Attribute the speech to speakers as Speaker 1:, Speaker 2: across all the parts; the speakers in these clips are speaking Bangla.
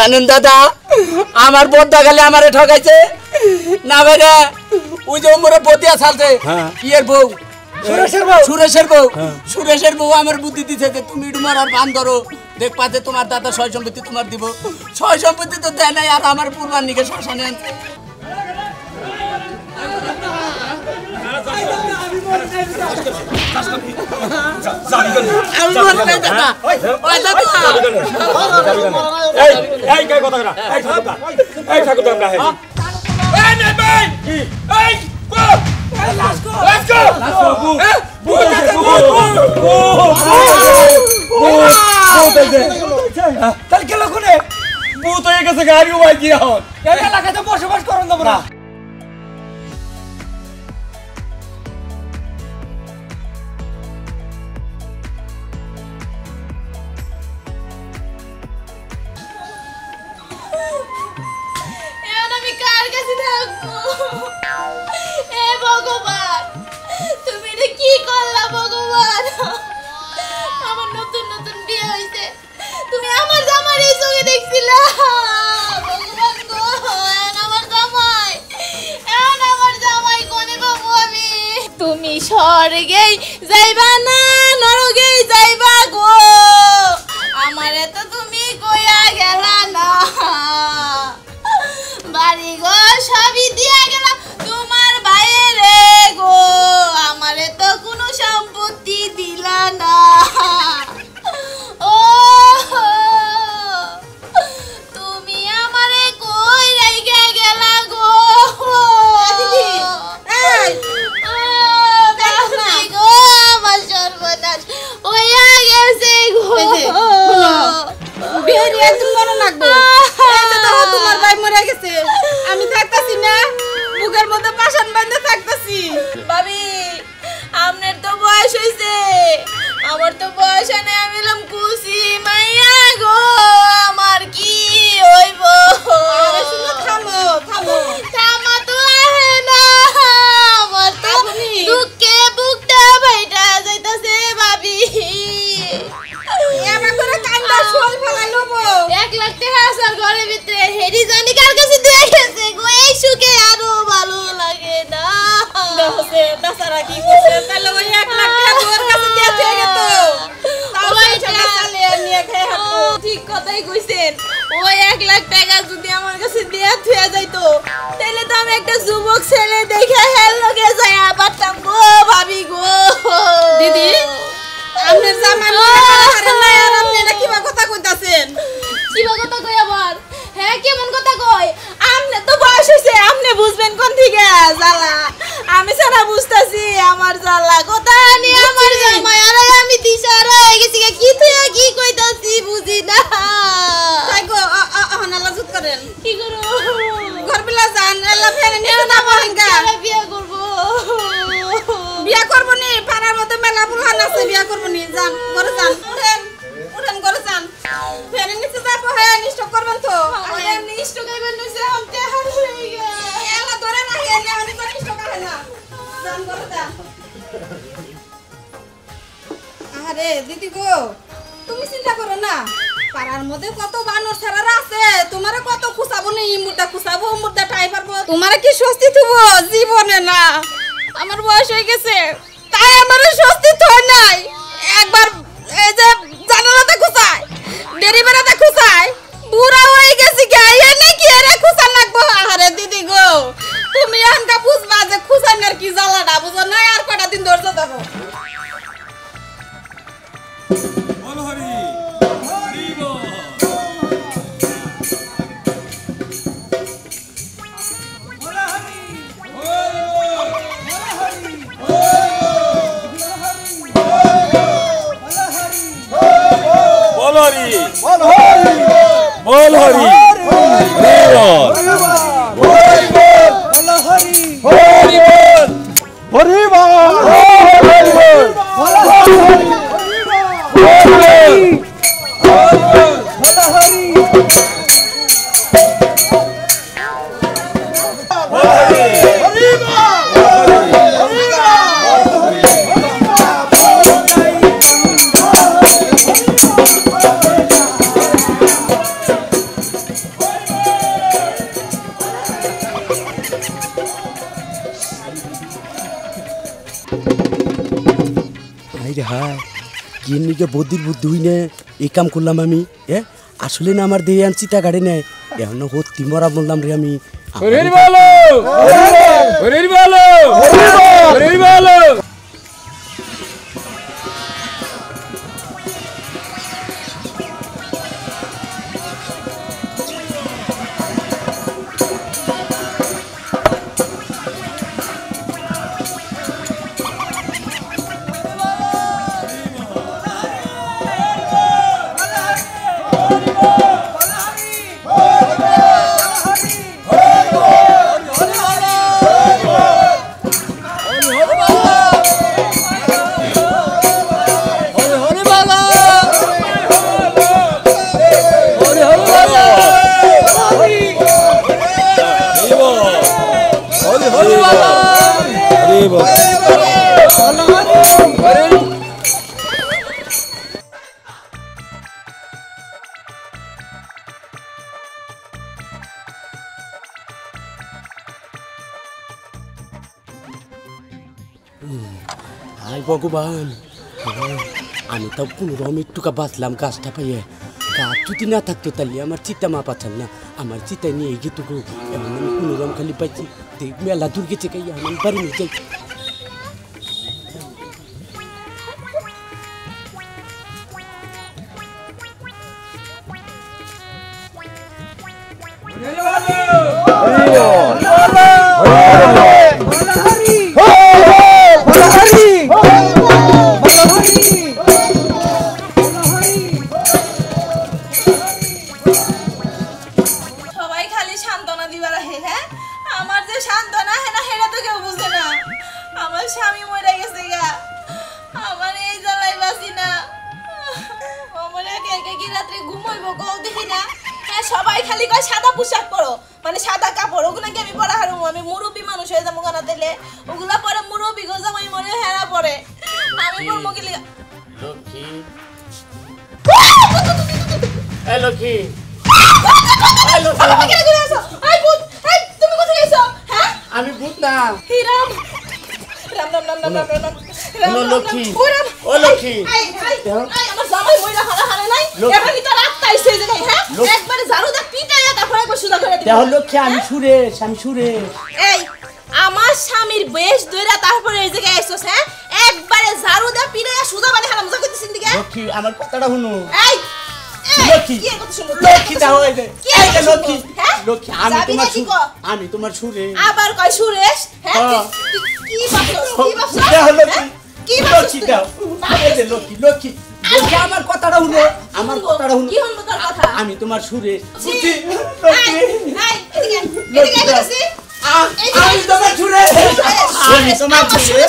Speaker 1: জানেন দাদা আমার বদ্দা খালি আমারে ঠকাইছে। না ভাইরা ওই যে ওমরে বতিয়া ছালছে
Speaker 2: হ্যাঁ।
Speaker 1: ইয়ের বউ?
Speaker 2: সুরেশের বউ?
Speaker 1: সুরেশের বউ। সুরেশের বউ আমার বুদ্ধি দিছে যে তুমি ডুমার আর বান ধরো। দেখ পাতে তোমার দাদা সয় সম্পত্তি তোমার দিব। সয় সম্পত্তি তো দেয় নাই আর আমার পূর্বার নিকে শ্মশানে আনছে। আমি মরে নাই দাদা ওই দাদা
Speaker 2: এই এই কে কথা করা এই ঠাকুরদা এই ঠাকুরদা আমরা হে এই নে ভাই এই গো লেটস গো এ ভূত আছে ভূত
Speaker 3: তাহলে গেল কোনে
Speaker 2: ভূত হয়ে গেছে গাড়ি উবাই কি এখন
Speaker 3: এই বসবাস করেন দেবো
Speaker 4: ভগবান। তুমি এটা কি করলা ভগবান? আমার নতুন নতুন বিয়ে হইছে। তুমি আমার জামার এই চোখে দেখছিলা। তুমি স্বর্গে যাইবা একটা যুবক ছেলে দেখে হেল লোকে যাই পারতাম গো ভাবি গো।
Speaker 5: দিদি, আপনার জামাই মনে করে আর আপনি এটা কিবা কথা কইতাছেন?
Speaker 4: কিবা কথা কই আবার? হ্যাঁ কেমন কথা কই আমনে তো বয়স হইছে আপনি বুঝবেন কোন থেকে? জ্বালা। আমি সারা বুঝতাছি আমার জ্বালা কথা নিয়ে আমার জামাই আর আমি দিশারা হয়ে গেছি কি তুই কি কইতাছি বুঝি না। কি করব?
Speaker 5: ঘর বিলা যান আল্লাহ ফেরে নিতে না বলেন গা
Speaker 4: বিয়ে করব।
Speaker 5: বিয়া করব নি পাড়ার মধ্যে মেলা বুলহান আছে বিয়া করব নি। যান ঘরে যান। উঠেন উঠেন ঘরে যান। ফেরে নিচে যাব হ্যাঁ নিশ্চয় করবেন তো।
Speaker 4: এমনি ইষ্ট গাইবেন নইছে আমতে হয়ে
Speaker 5: এলা ধরে না হে এলা অনেক নিশ্চয় করে না। যান ঘরে যান। আরে দিদি গো তুমি চিন্তা করো না। পাড়ার মধ্যে কত বানর ছাড়ারা আছে তোমারে কত খুসাবো নি ই মুদ্দা খুসাবো ও ঠাই পারব তোমারে কি স্বস্তি থুবো জীবনে না। আমার বয়স হয়ে গেছে। তাই আমার স্বস্তি থয় নাই। একবার এই যে জানালাতে খুসায় দেরি বেড়াতে খুসায় বুড়া হয়ে গেছি কে এনে কি এরে খুসান লাগবো? আরে দিদি গো, তুমি আনকা বুঝবা যে খুসানের কি জ্বালাটা, বুঝো না আর কটা দিন ধৈর্য দেখো
Speaker 2: বল হরি বল হরি হরি
Speaker 1: হায় কি নিকে বদির বুদ্ধি হই নে এই কাম করলাম আমি এ? আসলে না আমার দেহে আনছি তা গাড়ি নেয়। এখন সত্যি মরা বললাম রে আমি।
Speaker 2: হরির ভালো হরির হরির বলো
Speaker 1: হাই ভগবান হ্যাঁ, আমি তো কোনো রকম একটুকা বাঁচলাম গাছটা পাইয়ে গাছ যদি না থাকতো তাহলে আমার চিতা মা পাচ্ছেন না আমার চিতা নিয়ে এগিয়ে তো গো এমন আমি কোনো রকম খালি পাইছি দেখ মেলা দূর গেছে কাই আমি বাড়ি নিয়ে যাই
Speaker 4: যে সান্ত্বনা হে না হেরা তো কেউ বুঝে না আমার স্বামী মরে গেছে গা আমার এই জ্বালাই বাসি না আমার একে একে কি রাত্রে ঘুমাইবো কও দেখি না হ্যাঁ সবাই খালি কয় সাদা পোশাক পরো মানে সাদা কাপড় ওগুলো কি আমি পরা হারুম আমি মুরব্বী মানুষ হয়ে যাব গানা দিলে ওগুলা পরে মুরব্বী গো জামাই মরে হেরা পরে আমি বলব কি
Speaker 1: লক্ষ্মী এই লক্ষ্মী
Speaker 4: বাবা, কেন ঘুরে আসো? এই ভূত, এই, তুমি কোথায় গেছো? হ্যাঁ?
Speaker 1: আমি না
Speaker 4: হে রাম। রাম, রাম, রাম, রাম, রাম, রাম,
Speaker 1: ও
Speaker 4: রাম,
Speaker 1: লক্ষ্মী।
Speaker 4: ও রাম।
Speaker 1: ও লক্ষ্মী।
Speaker 4: এই, এই, এই, আমার জামাই মইরা হারা হারা নাই। এবার কি তার আত্মা হ্যাঁ? একবারে ঝাড়ু দিয়ে পিটাইয়া তারপরে একবার সোজা করে দিবি।
Speaker 1: দেহ লক্ষ্মী আমি সুরেশ আমি সুরেশ
Speaker 4: এই, আমার স্বামীর বেশ দইরা তারপরে এই জায়গায় হ্যাঁ? একবারে ঝাড়ু দিয়ে পিটাইয়া সোজা বানিয়ে হারাম করতেছিস দিকে
Speaker 1: লক্ষ্মী আমার কথাটা শুনো
Speaker 4: এই,
Speaker 1: লক্ষ্মী। লক্ষ্মী দাও এই যে এই যে লক্ষ্মী
Speaker 4: হ্যাঁ?
Speaker 1: লক্ষ্মী আমি তোমার? আমি তোমার সুরে
Speaker 4: আবার কয় সুরেশ হ্যাঁ
Speaker 1: হ্যাঁ।
Speaker 4: কি কি
Speaker 1: লক্ষ্মী
Speaker 4: হ্যাঁ? কি ভাবছস
Speaker 1: লক্ষ্মী দাও এই যে লক্ষ্মী লক্ষ্ী লক্ষ্মী আমার কথাটা আমার কথাটা
Speaker 4: কি তোর কথা?
Speaker 1: আমি তোমার সুরে। লক্ষ্মী
Speaker 4: এদিকে, এদিকে
Speaker 1: আমি তোমার সুরে আমি তোমার সুরে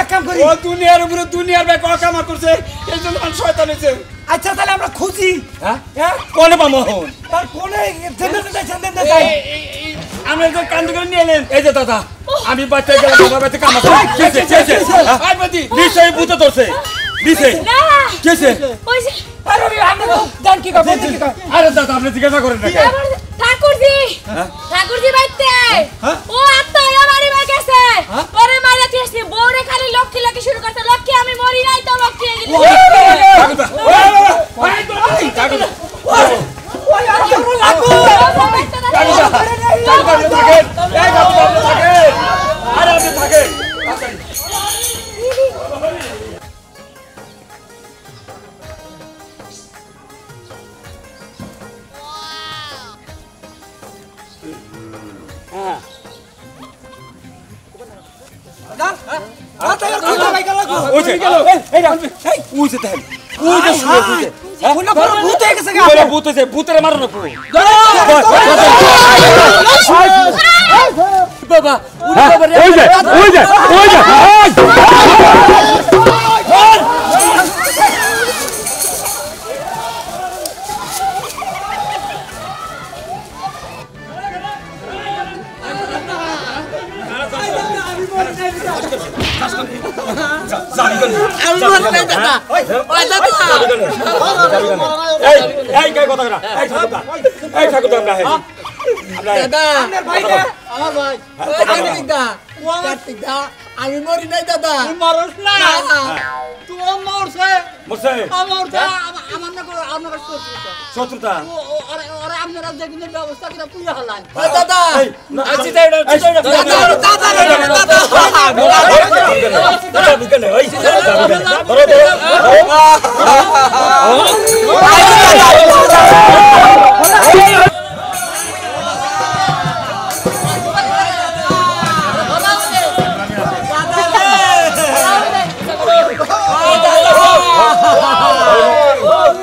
Speaker 3: এক কাম করি।
Speaker 2: ও দুনিয়ার উপরে দুনিয়ার ব্যাগ কামা করছে এই জন্য শয়তান হয়েছে।
Speaker 3: আচ্ছা তাহলে আমরা খুঁজি।
Speaker 2: হ্যাঁ?
Speaker 3: হ্যাঁ?
Speaker 2: কোনে পাবো
Speaker 3: তার কোনে?
Speaker 2: আমরা যে কান্দ করে নিয়ে এলেন। এই যে দাদা আমি বাচ্চা গেলাম বাবা বাচ্চা কাম আছে কেছে কেছে আই নিশ্চয়ই বুঝতে ধরছে। দিছে কেছে
Speaker 3: আরে আমি জান কি কথা
Speaker 2: আরে দাদা আপনি জিজ্ঞাসা করেন না
Speaker 6: ঠাকুরজি ঠাকুরজি বাইতে। ও আত্মা বাই গেছে। ওরে মাইরা আসছে বউরে খালি লক্ষ্মী লক্ষ্মী শুরু করছে লক্ষ্মী আমি মরি নাই তো লক্ষ্মী হয়ে
Speaker 3: আর
Speaker 2: আপনি থাকেন। যে, এই, এই, ওই যে দেখেন, ওই যে শুয়ে, ওই যে। হ্যাঁ?
Speaker 3: ভূত হয়ে গেছে গা
Speaker 2: ভূত হয়েছে, ভূতের মারো না পুরো।
Speaker 1: বাবা
Speaker 2: হ্যাঁ, ওই যে, ওই যে, ওই যে,
Speaker 1: দাদা
Speaker 3: আপনার ভাই না
Speaker 1: আমার ভাই কার্তিক দা কার্তিক দা আমি মরি নাই দাদা
Speaker 3: মরস না
Speaker 1: না
Speaker 3: তুই মরছে
Speaker 2: মরছে?
Speaker 3: আমার আমার না আমার
Speaker 2: শত্রুতা?
Speaker 3: আপনারা ব্যবস্থা করে হলান
Speaker 2: না,
Speaker 1: দাদা দাদা দাদা
Speaker 2: দাদা,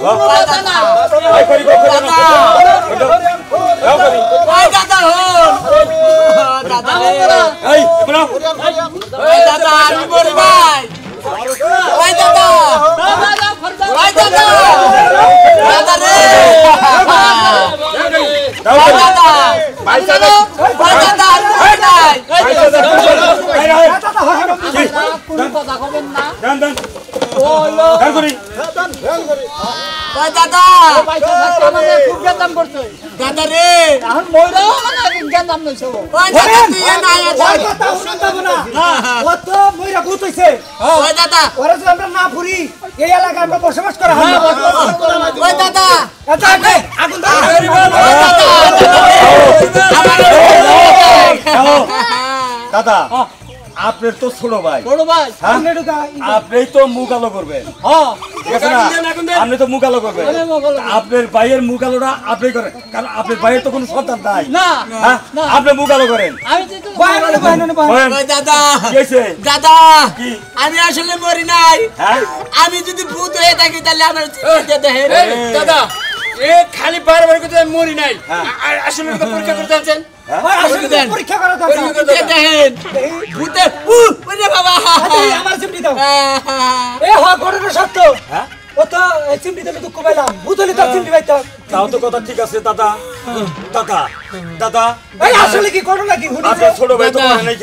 Speaker 2: বিজ্ঞানে, ওই, দাদা, বিজ্ঞানে। ধরো, ধরো, ধরো। এই,
Speaker 1: দাদা। ওই দাদা রে। ওই। ওই
Speaker 3: কথা না ও তো মইরা ভূত হইছে।
Speaker 1: ওই দাদা।
Speaker 3: ওরা যদি আমরা না ফুরি এই এলাকায় আমরা বসবাস করা হয় না।
Speaker 1: ওই দাদা।
Speaker 3: আচ্ছা আগুন দাও
Speaker 1: ওই দাদা
Speaker 2: দাদা আপনার তো ছোট ভাই।
Speaker 3: বড় ভাই।
Speaker 2: হ্যাঁ? আপনি তো মুখ আলো করবেন
Speaker 3: হ্যাঁ
Speaker 2: ঠিক আছে না? আপনি তো মুখ আলো করবেন আপনার ভাইয়ের মুখ আলোটা আপনি করেন। কারণ আপনার ভাইয়ের তো কোনো সন্তান নাই। হ্যাঁ? আপনি মুখ আলো করেন
Speaker 1: দাদা? আমি আসলে মরি নাই।
Speaker 2: হ্যাঁ?
Speaker 1: আমি যদি ভূত হয়ে থাকি তাহলে আমার
Speaker 2: দাদা
Speaker 7: এ খালি বারবার করতে মরি নাই।
Speaker 2: হ্যাঁ।
Speaker 7: আসলে পরীক্ষা করতে আছেন।
Speaker 3: পরীক্ষা করা
Speaker 1: দেখেন ভূতে বাবা।
Speaker 3: আচ্ছা, আমার চিমটি দাও। এ হ ঘটনা সত্য
Speaker 2: হ্যাঁ?
Speaker 3: ও তো আমি দুঃখ তার পাইতাম
Speaker 2: তাও তো কথা ঠিক আছে দাদা। দাদা দাদা।
Speaker 3: এই আসলে কি
Speaker 2: ছোট ভাই তো। নাই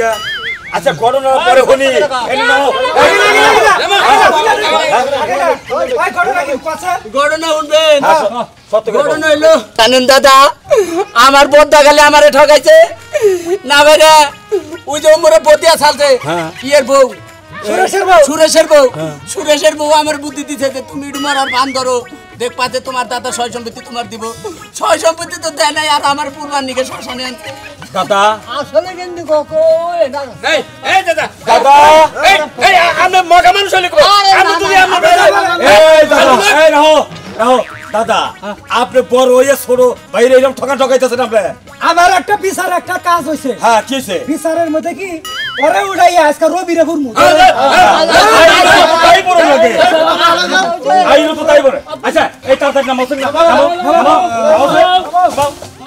Speaker 2: আচ্ছা ঘটনার পরে শুনি। এই নাও।
Speaker 3: ভাই ঘটনা কি? কথা
Speaker 1: ঘটনা শুনবেন।
Speaker 2: হ্যাঁ,
Speaker 1: দাদা আমার বদ্দা খালি আমারে ঠকাইছে। না ভাইরা ওই যে ওমরে বতিয়া ছালছে
Speaker 2: হ্যাঁ।
Speaker 1: ইয়ের বউ।
Speaker 3: সুরেশের বউ।
Speaker 1: সুরেশের বউ। সুরেশের বউ আমার বুদ্ধি দিছে যে তুমি ইডু মারার ভান ধরো। দেখ পাতে তোমার দাদা সয় সম্পত্তি তোমার দিব। সয় সম্পত্তি তো দেয় নাই আর আমার পূর্বার নিকে শ্মশানে আনছে।
Speaker 2: দাদা।
Speaker 3: আসলে কিন্তু
Speaker 7: এই এই দাদা।
Speaker 2: দাদা।
Speaker 7: এই এই আমি মগা মানুষ হলে আমি তুমি আমার
Speaker 2: এই দাদা। এই রাহো রাহো। দাদা আপনি বড় হয়ে ছোট বাইরে এরকম ঠকা ঠকাইতেছেন আপনি
Speaker 3: আমার একটা বিচার একটা কাজ হয়েছে
Speaker 2: হ্যাঁ কি হয়েছে
Speaker 3: বিচারের মধ্যে কি পরে উড়াইয়া আজকে রবিরে ফুরমু
Speaker 2: তাই বড় লাগে আইলো তো তাই বড় আচ্ছা এই তাড়াতাড়ি নামো নামো নামো নামো